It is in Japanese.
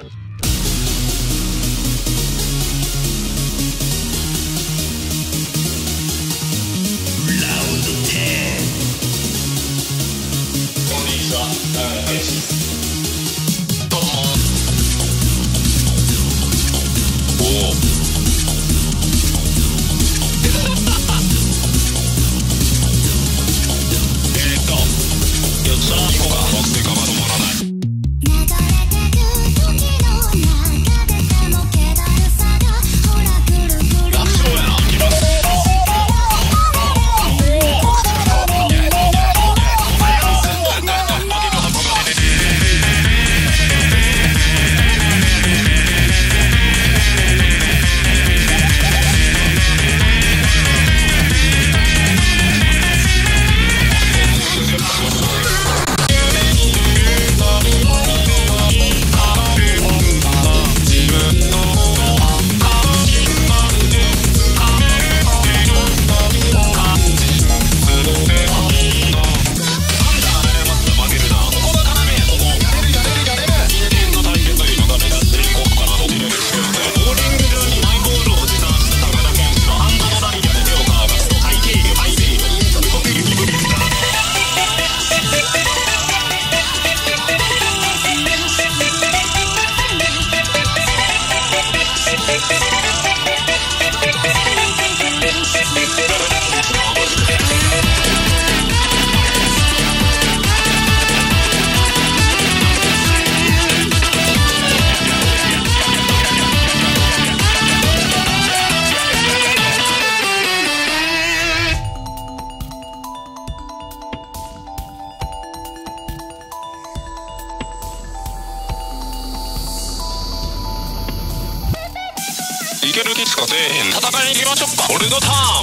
いける気しかせえへん。戦いに行きましょうか。俺のターン。